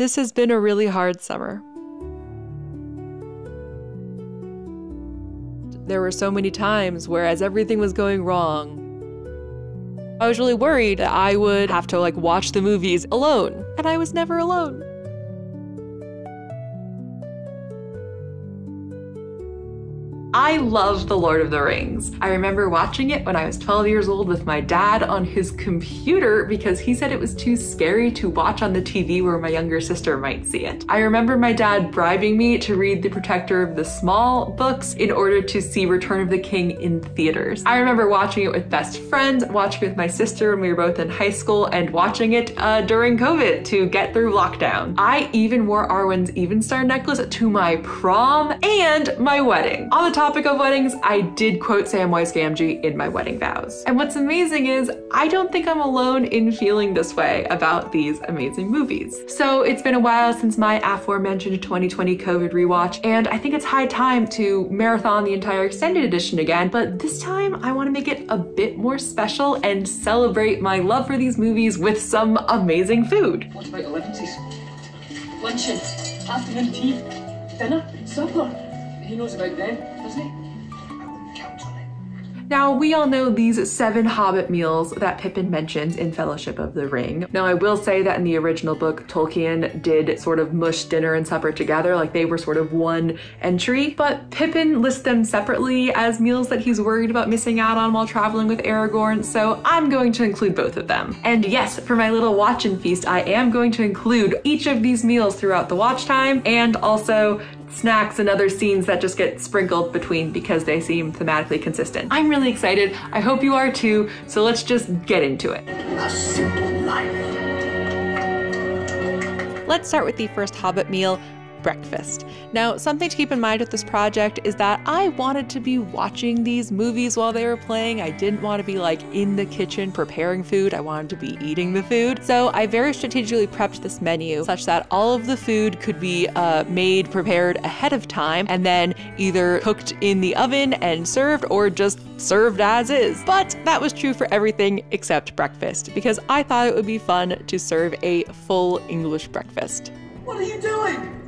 This has been a really hard summer. There were so many times where, as everything was going wrong, I was really worried that I would have to like watch the movies alone, and I was never alone. I love The Lord of the Rings. I remember watching it when I was 12 years old with my dad on his computer because he said it was too scary to watch on the TV where my younger sister might see it. I remember my dad bribing me to read The Protector of the Small books in order to see Return of the King in theaters. I remember watching it with best friends, watching it with my sister when we were both in high school, and watching it uh, during COVID to get through lockdown. I even wore Arwen's Evenstar necklace to my prom and my wedding. On the topic of weddings, I did quote Samwise Gamgee in my wedding vows. And what's amazing is I don't think I'm alone in feeling this way about these amazing movies. So it's been a while since my aforementioned 2020 COVID rewatch, and I think it's high time to marathon the entire extended edition again, but this time I want to make it a bit more special and celebrate my love for these movies with some amazing food. What about elevenses? Luncheon, afternoon tea, dinner, supper. He knows about them, Now, we all know these seven Hobbit meals that Pippin mentions in Fellowship of the Ring. Now, I will say that in the original book, Tolkien did sort of mush dinner and supper together, like they were sort of one entry, but Pippin lists them separately as meals that he's worried about missing out on while traveling with Aragorn, so I'm going to include both of them. And yes, for my little watch and feast, I am going to include each of these meals throughout the watch time and also snacks and other scenes that just get sprinkled between because they seem thematically consistent. I'm really excited. I hope you are too. So let's just get into it. A simple life. Let's start with the first Hobbit meal breakfast. Now, something to keep in mind with this project is that I wanted to be watching these movies while they were playing. I didn't want to be like in the kitchen preparing food. I wanted to be eating the food. So I very strategically prepped this menu such that all of the food could be uh, made, prepared ahead of time, and then either cooked in the oven and served or just served as is. But that was true for everything except breakfast because I thought it would be fun to serve a full English breakfast. What are you doing?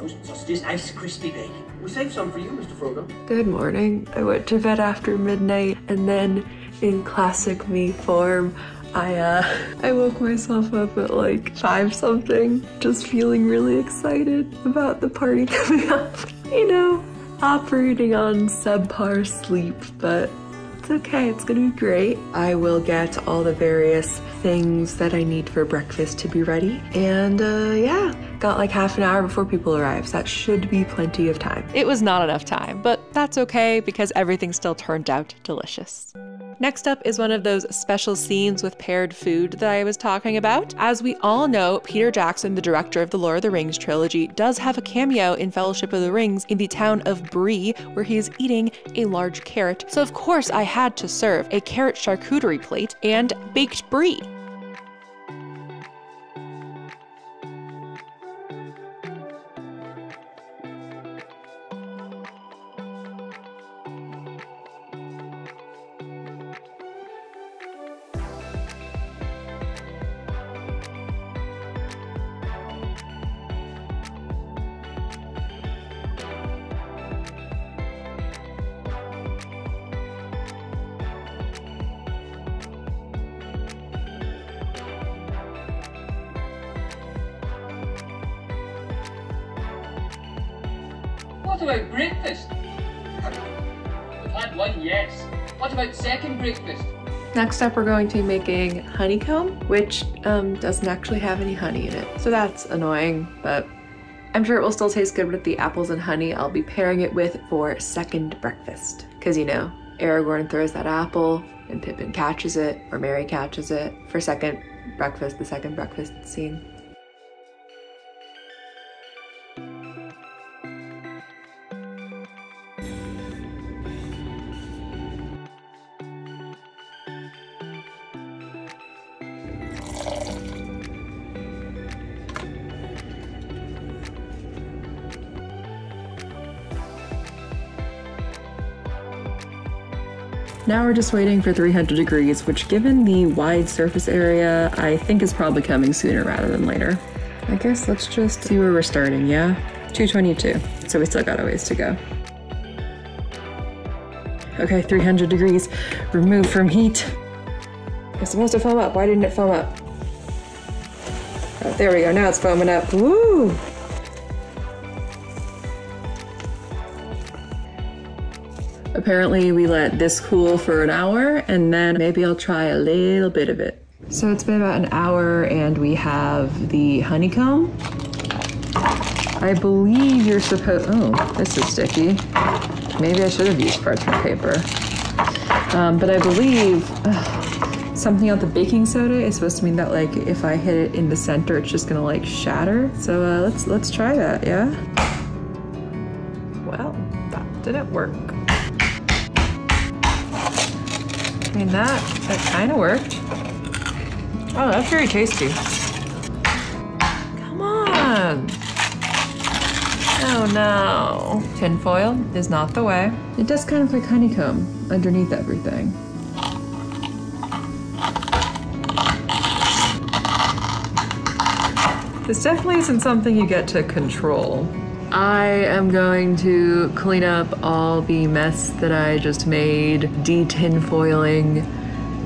Tomatoes, sausages, nice crispy bacon. We saved some for you, Mr. Frodo. Good morning. I went to bed after midnight and then in classic me form, I uh I woke myself up at like five something, just feeling really excited about the party coming up. You know, operating on subpar sleep, but okay, it's gonna be great. I will get all the various things that I need for breakfast to be ready. And uh, yeah, got like half an hour before people arrive, so that should be plenty of time. It was not enough time, but that's okay because everything still turned out delicious. Next up is one of those special scenes with paired food that I was talking about. As we all know, Peter Jackson, the director of the Lord of the Rings trilogy, does have a cameo in Fellowship of the Rings in the town of Bree, where he is eating a large carrot. So, of course, I had to serve a carrot charcuterie plate and baked brie. Next up, we're going to be making honeycomb, which um, doesn't actually have any honey in it. So that's annoying, but I'm sure it will still taste good with the apples and honey I'll be pairing it with for second breakfast. Because you know, Aragorn throws that apple and Pippin catches it, or Merry catches it for second breakfast, the second breakfast scene. Now we're just waiting for 300 degrees, which given the wide surface area, I think is probably coming sooner rather than later. I guess let's just see where we're starting, yeah? 222. So we still got a ways to go. Okay, 300 degrees. Remove from heat. It's supposed to foam up. Why didn't it foam up? Oh, there we go. Now it's foaming up. Woo! Apparently we let this cool for an hour and then maybe I'll try a little bit of it. So it's been about an hour and we have the honeycomb. I believe you're supposed, oh, this is sticky. Maybe I should have used parchment paper. Um, but I believe something about the baking soda is supposed to mean that like if I hit it in the center, it's just gonna like shatter. So uh, let's let's try that, yeah? Well, that didn't work. Mean that that kind of worked. Oh, that's very tasty. Come on. Oh no. Tinfoil is not the way. It does kind of like honeycomb underneath everything. This definitely isn't something you get to control. I am going to clean up all the mess that I just made, de-tinfoiling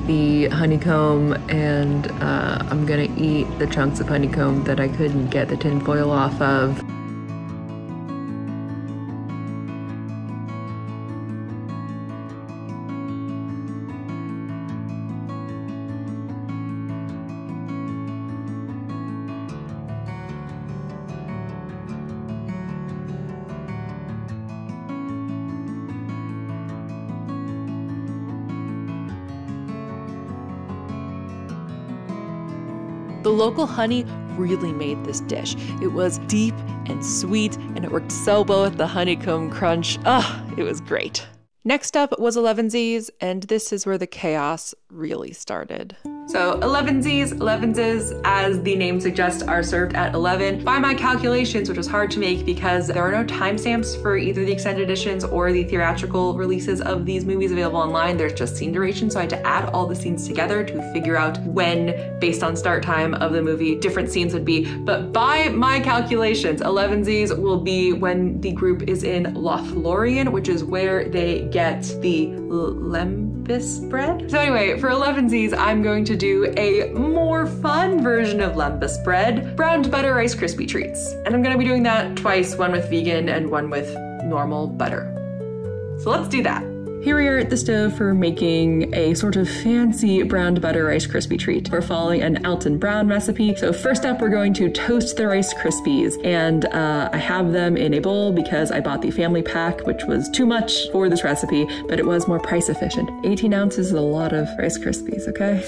the honeycomb, and uh, I'm gonna eat the chunks of honeycomb that I couldn't get the tinfoil off of. Local honey really made this dish. It was deep and sweet, and it worked so well with the honeycomb crunch. Ah, it was great. Next up was elevenses, and this is where the chaos really started. So elevenses, elevenses, as the name suggests, are served at 11. By my calculations, which was hard to make because there are no timestamps for either the extended editions or the theatrical releases of these movies available online. There's just scene duration, so I had to add all the scenes together to figure out when, based on start time of the movie, different scenes would be. But by my calculations, elevenses will be when the group is in Lothlorien, which is where they get the lembas bread. So anyway, for elevenses, I'm going to do a more fun version of lembas bread, browned butter Rice Krispie treats. And I'm gonna be doing that twice, one with vegan and one with normal butter. So let's do that. Here we are at the stove for making a sort of fancy browned butter Rice Krispie treat. We're following an Alton Brown recipe. So first up, we're going to toast the Rice Krispies. And uh, I have them in a bowl because I bought the family pack, which was too much for this recipe, but it was more price efficient. 18 ounces is a lot of Rice Krispies, okay?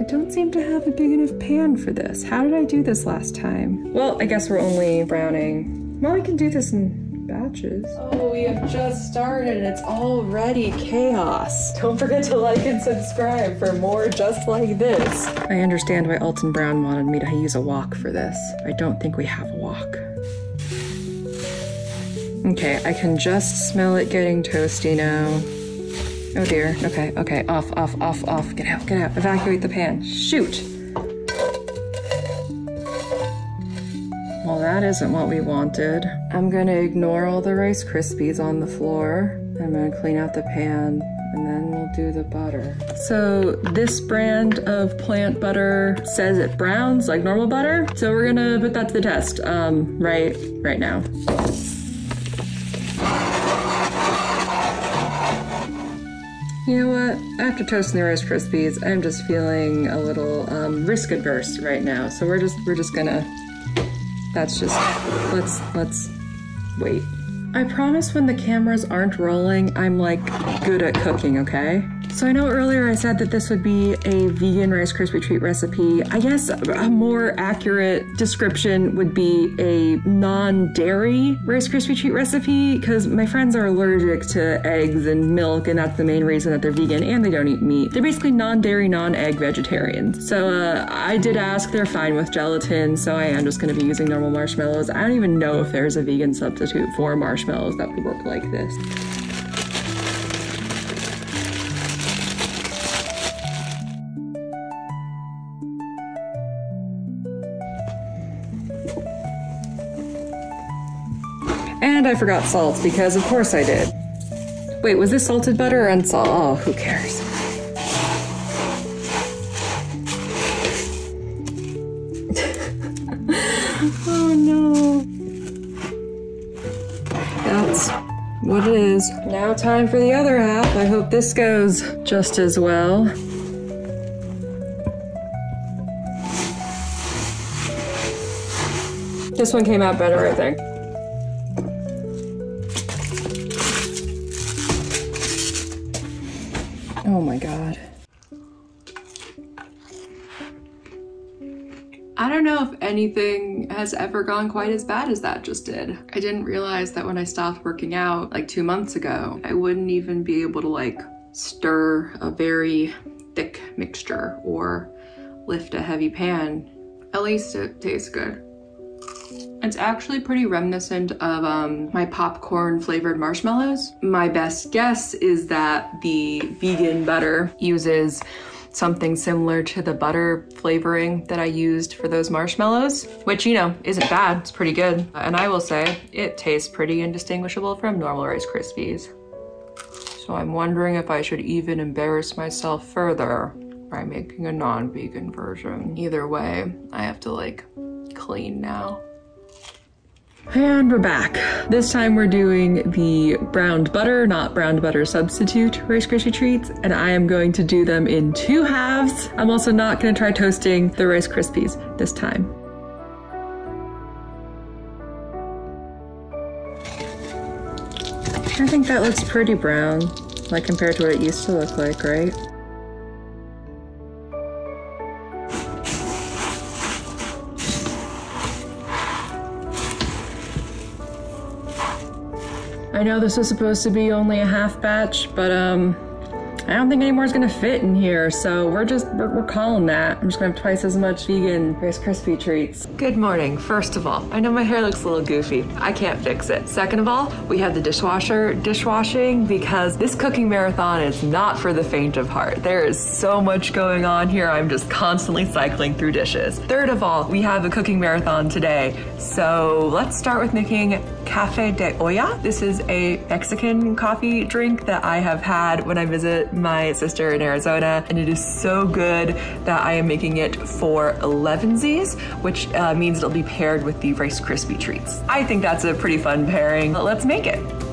I don't seem to have a big enough pan for this. How did I do this last time? Well, I guess we're only browning. Well, we can do this in batches. Oh, we have just started and it's already chaos. Don't forget to like and subscribe for more just like this. I understand why Alton Brown wanted me to use a wok for this. I don't think we have a wok. Okay, I can just smell it getting toasty now. Oh dear. Okay, okay. Off, off, off, off. Get out, get out. Evacuate the pan. Shoot! That isn't what we wanted. I'm gonna ignore all the Rice Krispies on the floor. I'm gonna clean out the pan and then we'll do the butter. So this brand of plant butter says it browns like normal butter. So we're gonna put that to the test um, right, right now. You know what? After toasting the Rice Krispies, I'm just feeling a little um, risk adverse right now. So we're just we're just gonna. That's just let's let's wait. I promise when the cameras aren't rolling, I'm like good at cooking. Okay. So I know earlier I said that this would be a vegan Rice Krispie treat recipe. I guess a more accurate description would be a non-dairy Rice Krispie treat recipe because my friends are allergic to eggs and milk and that's the main reason that they're vegan and they don't eat meat. They're basically non-dairy, non-egg vegetarians. So uh, I did ask, they're fine with gelatin, so I am just going to be using normal marshmallows. I don't even know if there's a vegan substitute for marshmallows that would work like this. And I forgot salt because of course I did. Wait, was this salted butter or unsalt? Oh, who cares? oh no. That's what it is. Now time for the other half. I hope this goes just as well. This one came out better, I think. Oh my god. I don't know if anything has ever gone quite as bad as that just did. I didn't realize that when I stopped working out like two months ago, I wouldn't even be able to like stir a very thick mixture or lift a heavy pan. At least it tastes good. It's actually pretty reminiscent of um, my popcorn flavored marshmallows. My best guess is that the vegan butter uses something similar to the butter flavoring that I used for those marshmallows, which, you know, isn't bad. It's pretty good. And I will say it tastes pretty indistinguishable from normal Rice Krispies. So I'm wondering if I should even embarrass myself further by making a non-vegan version. Either way, I have to like clean now. And we're back. This time we're doing the browned butter, not browned butter substitute Rice Krispie treats, and I am going to do them in two halves. I'm also not gonna try toasting the Rice Krispies this time. I think that looks pretty brown, like compared to what it used to look like, right? I know this was supposed to be only a half batch, but um, I don't think any is gonna fit in here, so we're just, we're, we're, calling that. I'm just gonna have twice as much vegan Rice Krispie treats. Good morning, first of all. I know my hair looks a little goofy. I can't fix it. Second of all, we have the dishwasher dishwashing because this cooking marathon is not for the faint of heart. There is so much going on here, I'm just constantly cycling through dishes. Third of all, we have a cooking marathon today, so let's start with making Cafe de Olla. This is a Mexican coffee drink that I have had when I visit my sister in Arizona, and it is so good that I am making it for elevensies, which uh, means it'll be paired with the Rice Krispie treats. I think that's a pretty fun pairing. Let's make it.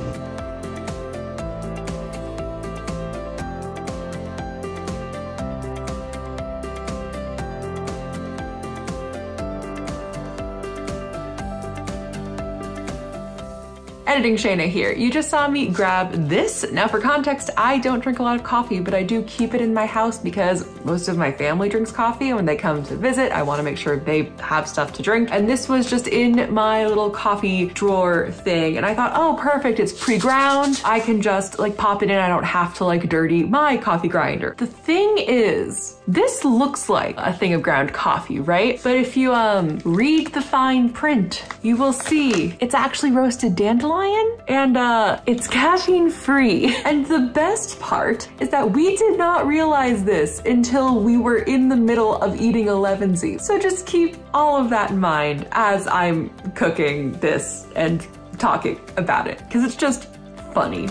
Editing Shaina here. You just saw me grab this. Now for context, I don't drink a lot of coffee, but I do keep it in my house because most of my family drinks coffee and when they come to visit, I wanna make sure they have stuff to drink. And this was just in my little coffee drawer thing. And I thought, oh, perfect, it's pre-ground. I can just like pop it in. I don't have to like dirty my coffee grinder. The thing is, this looks like a thing of ground coffee, right? But if you um read the fine print, you will see it's actually roasted dandelion and uh, it's caffeine free. And the best part is that we did not realize this until we were in the middle of eating elevensies. So just keep all of that in mind as I'm cooking this and talking about it because it's just funny.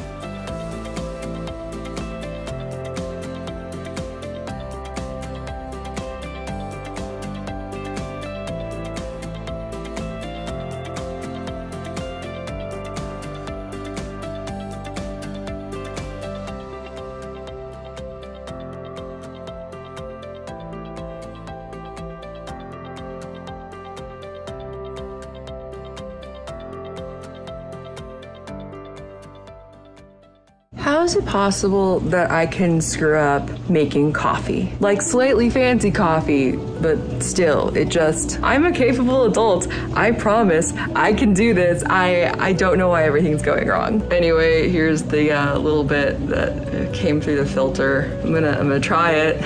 Possible that I can screw up making coffee? Like slightly fancy coffee, but still, it just, I'm a capable adult. I promise I can do this. I, I don't know why everything's going wrong. Anyway, here's the uh, little bit that came through the filter. I'm gonna, I'm gonna try it.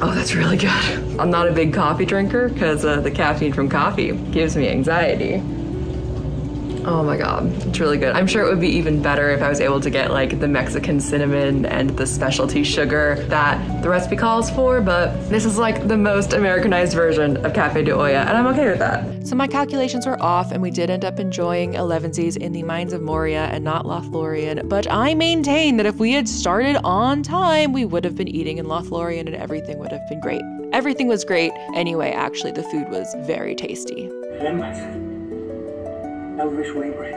Oh, that's really good. I'm not a big coffee drinker because uh, the caffeine from coffee gives me anxiety. Oh my god, it's really good. I'm sure it would be even better if I was able to get like the Mexican cinnamon and the specialty sugar that the recipe calls for, but this is like the most Americanized version of Cafe de Olla, and I'm okay with that. So my calculations were off, and we did end up enjoying Elevensies in the Mines of Moria and not Lothlorien. But I maintain that if we had started on time, we would have been eating in Lothlorien and everything would have been great. Everything was great. Anyway, actually, the food was very tasty. Elvis. Elvish.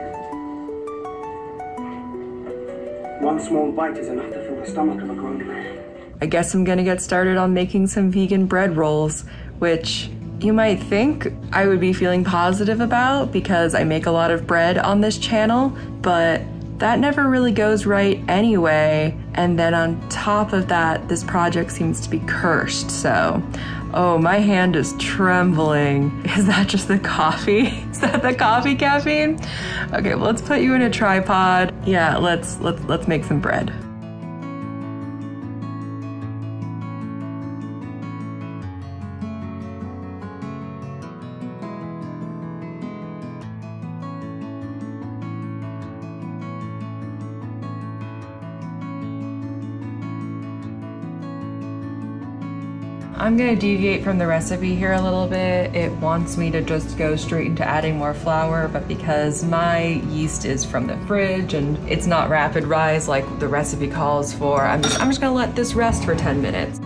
One small bite is enough to fill the stomach of a grown man. I guess I'm gonna get started on making some vegan bread rolls, which you might think I would be feeling positive about because I make a lot of bread on this channel, but that never really goes right anyway. And then on top of that, this project seems to be cursed, so oh, my hand is trembling. Is that just the coffee? Is that the coffee caffeine? Okay, well, let's put you in a tripod. Yeah, let's let's let's make some bread. I'm gonna deviate from the recipe here a little bit. It wants me to just go straight into adding more flour, but because my yeast is from the fridge and it's not rapid rise like the recipe calls for, I'm just, I'm just gonna let this rest for 10 minutes.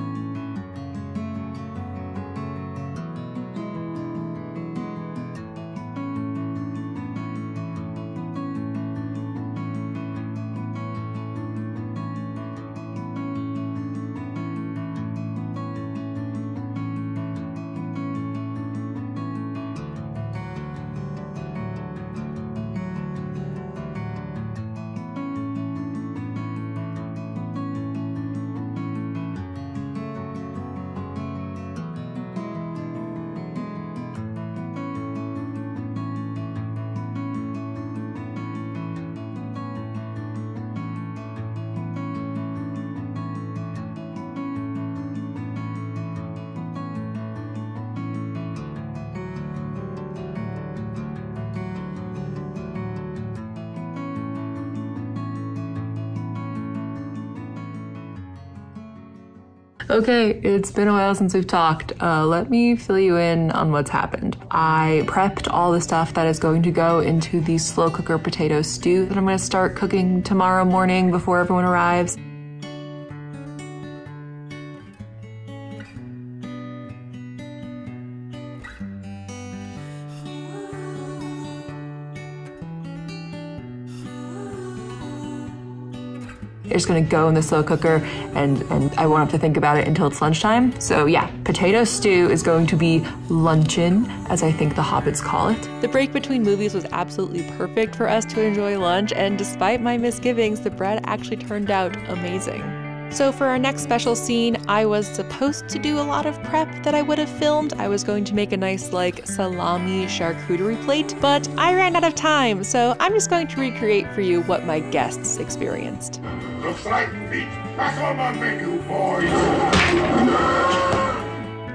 Okay, it's been a while since we've talked. Uh, let me fill you in on what's happened. I prepped all the stuff that is going to go into the slow cooker potato stew that I'm going to start cooking tomorrow morning before everyone arrives. It's gonna go in the slow cooker and, and I won't have to think about it until it's lunchtime. So yeah, potato stew is going to be luncheon, as I think the hobbits call it. The break between movies was absolutely perfect for us to enjoy lunch, and despite my misgivings, the bread actually turned out amazing. So, for our next special scene, I was supposed to do a lot of prep that I would have filmed. I was going to make a nice, like, salami charcuterie plate, but I ran out of time, so I'm just going to recreate for you what my guests experienced. Looks like meat back on my menu, boys.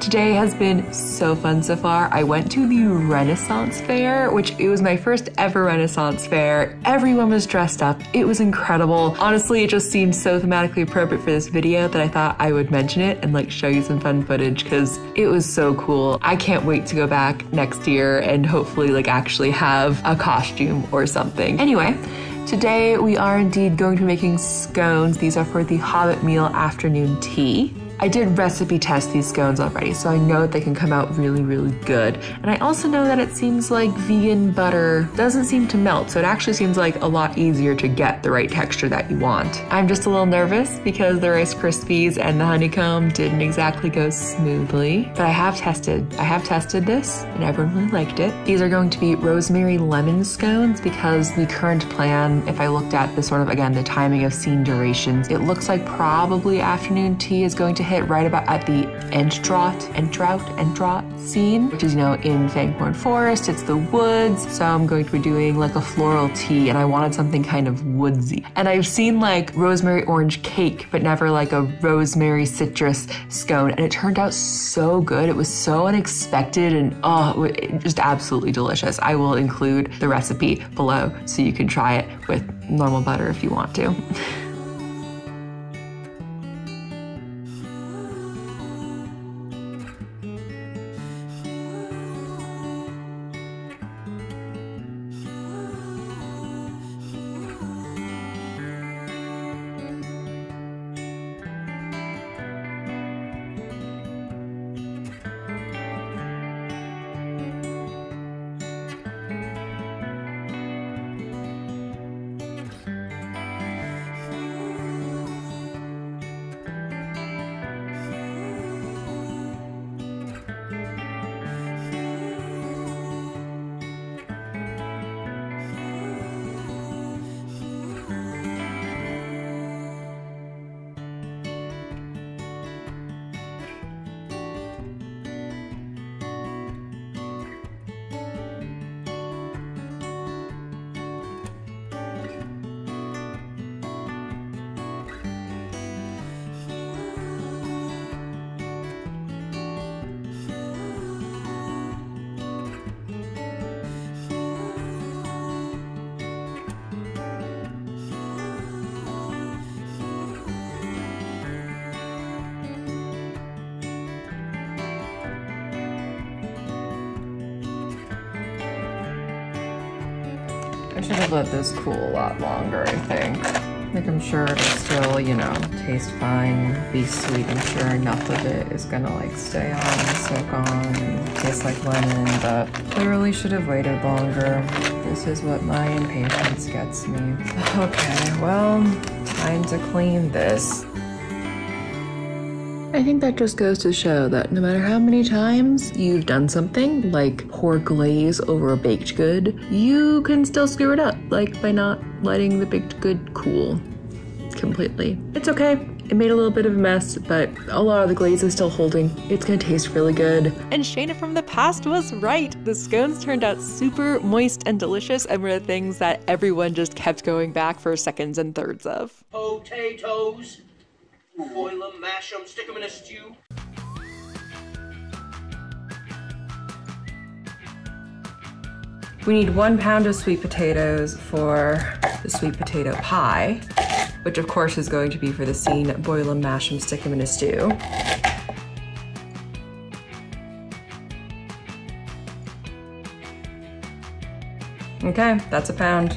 Today has been so fun so far. I went to the Renaissance Fair, which it was my first ever Renaissance Fair. Everyone was dressed up. It was incredible. Honestly, it just seemed so thematically appropriate for this video that I thought I would mention it and like show you some fun footage because it was so cool. I can't wait to go back next year and hopefully like actually have a costume or something. Anyway, Today we are indeed going to be making scones. These are for the Hobbit meal afternoon tea. I did recipe test these scones already, so I know that they can come out really, really good. And I also know that it seems like vegan butter doesn't seem to melt, so it actually seems like a lot easier to get the right texture that you want. I'm just a little nervous because the Rice Krispies and the honeycomb didn't exactly go smoothly, but I have tested. I have tested this, and everyone really liked it. These are going to be rosemary lemon scones because the current plan, if I looked at the sort of, again, the timing of scene durations, it looks like probably afternoon tea is going to hit right about at the end drought and drought Entdrout, drought scene, which is, you know, in Fangorn Forest. It's the woods. So I'm going to be doing like a floral tea and I wanted something kind of woodsy. And I've seen like rosemary orange cake, but never like a rosemary citrus scone. And it turned out so good. It was so unexpected and oh, just absolutely delicious. I will include the recipe below so you can try it with normal butter if you want to. I should have let this cool a lot longer, I think. Like I'm sure it'll still, you know, taste fine, be sweet. I'm sure enough of it is gonna like stay on and soak on and taste like lemon, but clearly should have waited longer. This is what my impatience gets me. Okay, well, time to clean this. I think that just goes to show that no matter how many times you've done something, like pour glaze over a baked good, you can still screw it up, like by not letting the baked good cool completely. It's okay. It made a little bit of a mess, but a lot of the glaze is still holding. It's gonna taste really good. And Shaina from the past was right. The scones turned out super moist and delicious and were the things that everyone just kept going back for seconds and thirds of. Potatoes. Boil them, mash them, stick them in a stew. We need one pound of sweet potatoes for the sweet potato pie, which of course is going to be for the scene boil them, mash them, stick them in a stew. Okay, that's a pound.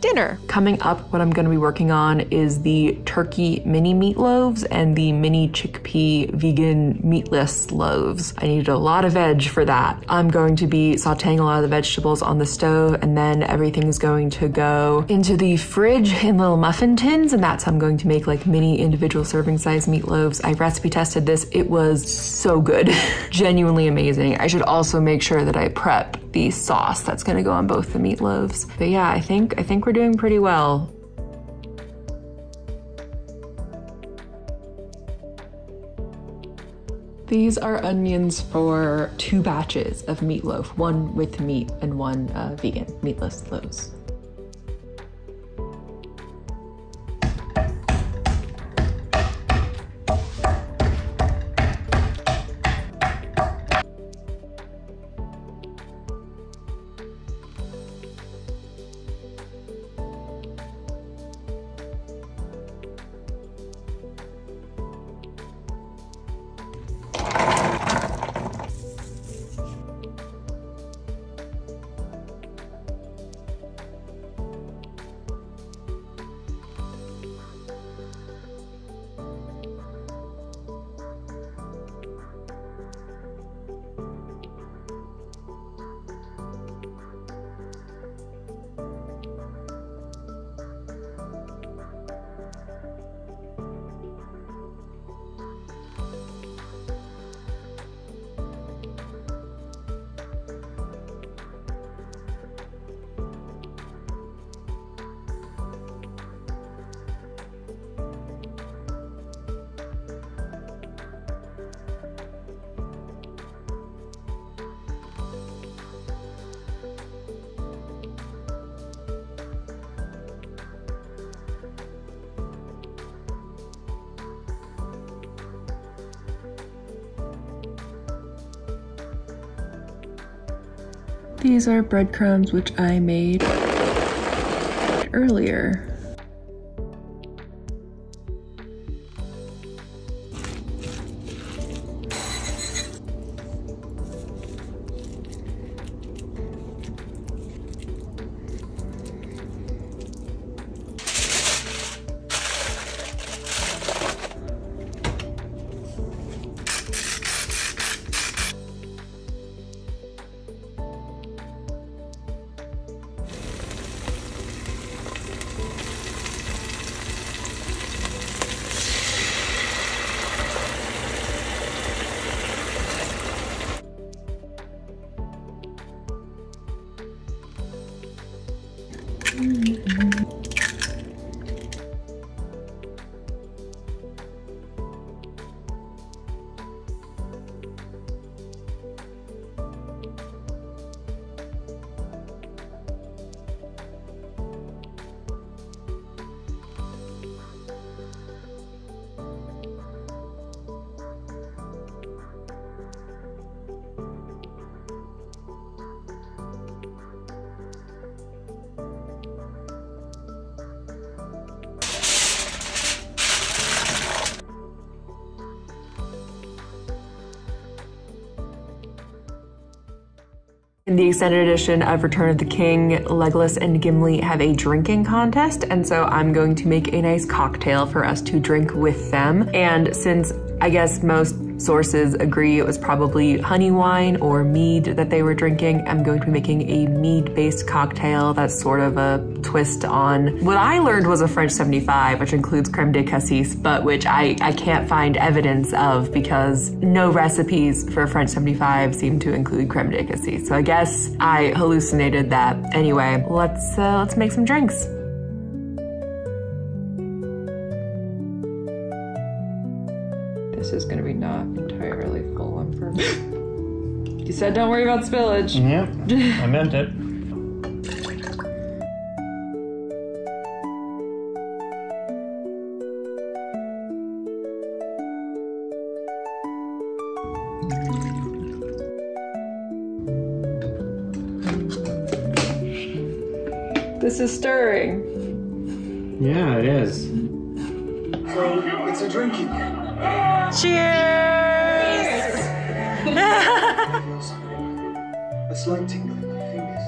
Dinner. Coming up, what I'm going to be working on is the turkey mini meatloaves and the mini chickpea vegan meatless loaves. I needed a lot of veg for that. I'm going to be sauteing a lot of the vegetables on the stove and then everything is going to go into the fridge in little muffin tins and that's how I'm going to make like mini individual serving size meatloaves. I recipe tested this. It was so good. Genuinely amazing. I should also make sure that I prep the sauce that's going to go on both the meatloaves. But yeah, I think I think we're doing pretty well. These are onions for two batches of meatloaf, one with meat and one uh, vegan, meatless loaves. These are breadcrumbs which I made earlier. In the extended edition of Return of the King, Legolas and Gimli have a drinking contest, and so I'm going to make a nice cocktail for us to drink with them. And since I guess most sources agree it was probably honey wine or mead that they were drinking. I'm going to be making a mead based cocktail that's sort of a twist on what I learned was a French 75, which includes creme de cassis, but which I, I can't find evidence of because no recipes for French 75 seem to include creme de cassis. So I guess I hallucinated that. Anyway, let's uh, let's make some drinks. This is gonna be not entirely full on purpose. you said don't worry about spillage. Yeah, I meant it. This is stirring. Yeah, it is. So, it's a drinking. Cheers! A slight tingling in my fingers.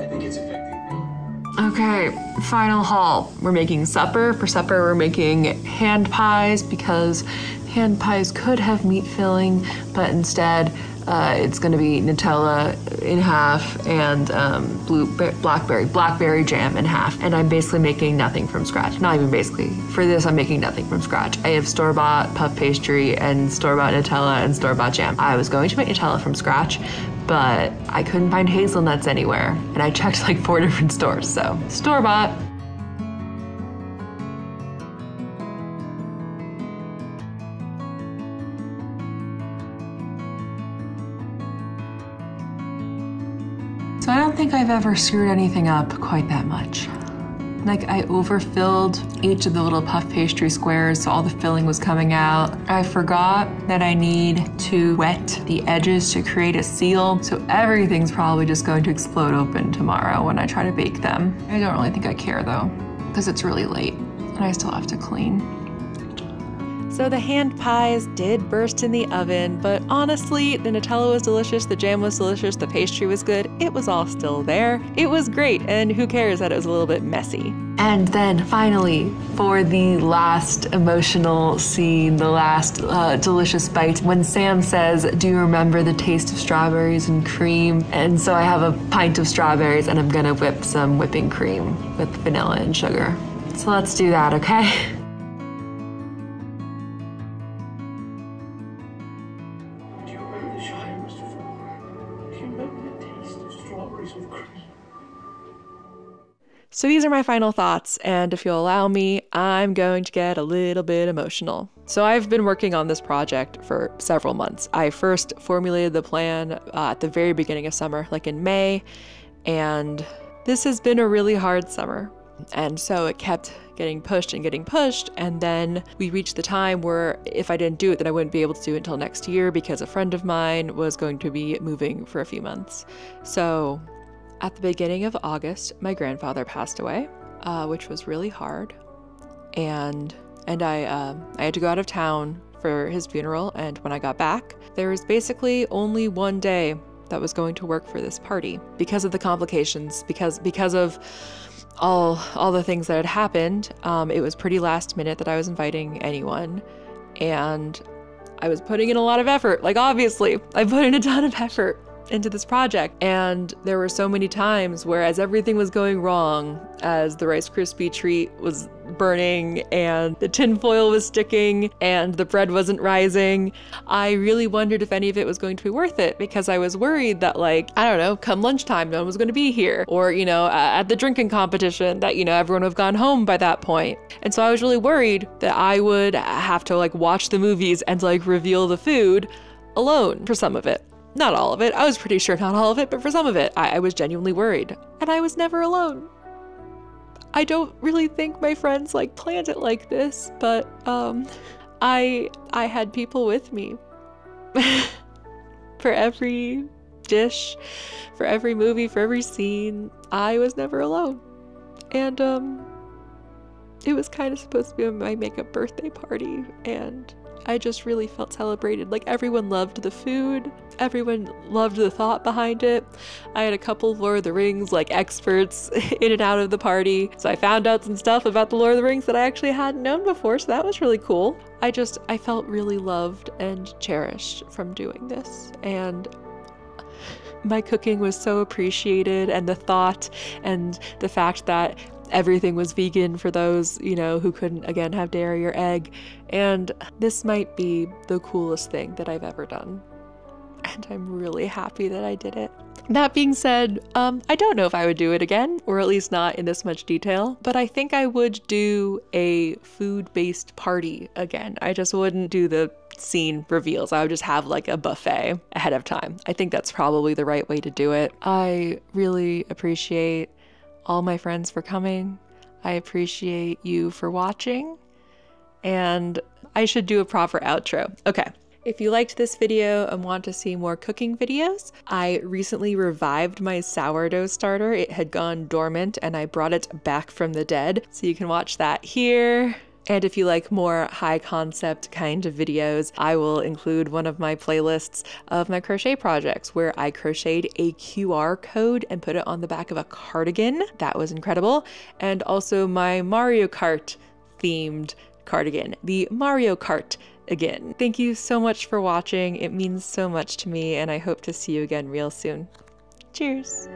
I think it's affecting me. Okay, final haul. We're making supper. For supper, we're making hand pies because hand pies could have meat filling, but instead, uh, it's going to be Nutella in half and um, blue blackberry blackberry jam in half. And I'm basically making nothing from scratch. Not even basically. For this, I'm making nothing from scratch. I have store bought puff pastry and store bought Nutella and store bought jam. I was going to make Nutella from scratch, but I couldn't find hazelnuts anywhere. And I checked like four different stores, so store bought. Think I've ever screwed anything up quite that much. Like I overfilled each of the little puff pastry squares so all the filling was coming out. I forgot that I need to wet the edges to create a seal. So everything's probably just going to explode open tomorrow when I try to bake them. I don't really think I care though, because it's really late and I still have to clean. So the hand pies did burst in the oven, but honestly, the Nutella was delicious, the jam was delicious, the pastry was good. It was all still there. It was great, and who cares that it was a little bit messy? And then finally, for the last emotional scene, the last uh, delicious bite, when Sam says, Do you remember the taste of strawberries and cream? And so I have a pint of strawberries and I'm gonna whip some whipping cream with vanilla and sugar. So let's do that, okay? So these are my final thoughts, and if you'll allow me, I'm going to get a little bit emotional. So I've been working on this project for several months. I first formulated the plan uh, at the very beginning of summer, like in May, and this has been a really hard summer. And so it kept getting pushed and getting pushed. And then we reached the time where if I didn't do it, then I wouldn't be able to do it until next year because a friend of mine was going to be moving for a few months. So at the beginning of August, my grandfather passed away, uh, which was really hard. And and I uh, I had to go out of town for his funeral. And when I got back, there was basically only one day that was going to work for this party because of the complications, because because of all all the things that had happened. Um, it was pretty last minute that I was inviting anyone, and I was putting in a lot of effort. Like obviously, I put in a ton of effort into this project, and there were so many times where, as everything was going wrong, as the Rice Krispie treat was burning and the tinfoil was sticking and the bread wasn't rising, I really wondered if any of it was going to be worth it because I was worried that, like, I don't know, come lunchtime, no one was going to be here. Or, you know, at the drinking competition, that, you know, everyone would have gone home by that point. And so I was really worried that I would have to, like, watch the movies and, like, reveal the food alone for some of it. Not all of it. I was pretty sure not all of it, but for some of it, I, I was genuinely worried. And I was never alone. I don't really think my friends like planned it like this, but um I I had people with me. for every dish, for every movie, for every scene, I was never alone. And um it was kind of supposed to be my makeup birthday party and I just really felt celebrated. Like everyone loved the food, everyone loved the thought behind it. I had a couple Lord of the Rings like experts in and out of the party. So I found out some stuff about the Lord of the Rings that I actually hadn't known before, so that was really cool. I just I felt really loved and cherished from doing this. And my cooking was so appreciated and the thought and the fact that everything was vegan for those, you know, who couldn't again have dairy or egg. And this might be the coolest thing that I've ever done. And I'm really happy that I did it. That being said, um, I don't know if I would do it again, or at least not in this much detail, but I think I would do a food based party again. I just wouldn't do the scene reveals. I would just have like a buffet ahead of time. I think that's probably the right way to do it. I really appreciate all my friends for coming. I appreciate you for watching. And I should do a proper outro. Okay. If you liked this video and want to see more cooking videos, I recently revived my sourdough starter. It had gone dormant and I brought it back from the dead. So you can watch that here. And if you like more high concept kind of videos, I will include one of my playlists of my crochet projects where I crocheted a QR code and put it on the back of a cardigan. That was incredible. And also my Mario Kart themed cardigan, the Mario Kart again. Thank you so much for watching. It means so much to me, and I hope to see you again real soon. Cheers!